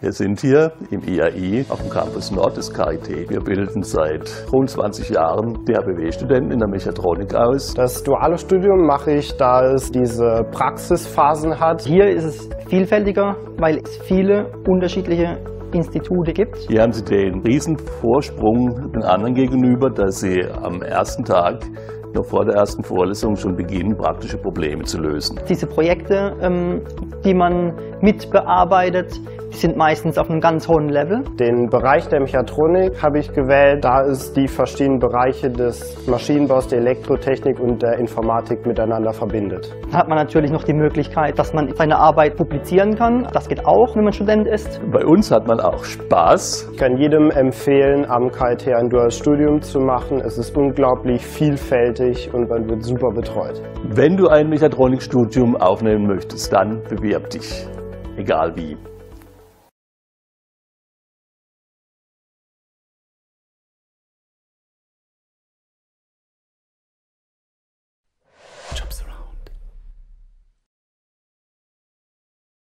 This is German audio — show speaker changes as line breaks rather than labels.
Wir sind hier im IAI auf dem Campus Nord des KIT. Wir bilden seit rund 20 Jahren DHBW-Studenten in der Mechatronik aus.
Das duale Studium mache ich, da es diese Praxisphasen hat.
Hier ist es vielfältiger, weil es viele unterschiedliche Institute gibt.
Hier haben Sie den Riesenvorsprung den anderen gegenüber, dass Sie am ersten Tag noch vor der ersten Vorlesung schon beginnen, praktische Probleme zu lösen.
Diese Projekte, ähm, die man mitbearbeitet, die sind meistens auf einem ganz hohen Level.
Den Bereich der Mechatronik habe ich gewählt, da es die verschiedenen Bereiche des Maschinenbaus, der Elektrotechnik und der Informatik miteinander verbindet.
Da hat man natürlich noch die Möglichkeit, dass man seine Arbeit publizieren kann. Das geht auch, wenn man Student ist.
Bei uns hat man auch Spaß.
Ich kann jedem empfehlen, am KIT ein duales Studium zu machen. Es ist unglaublich vielfältig und man wird super betreut.
Wenn du ein Mechatronikstudium aufnehmen möchtest, dann bewirb dich. Egal wie.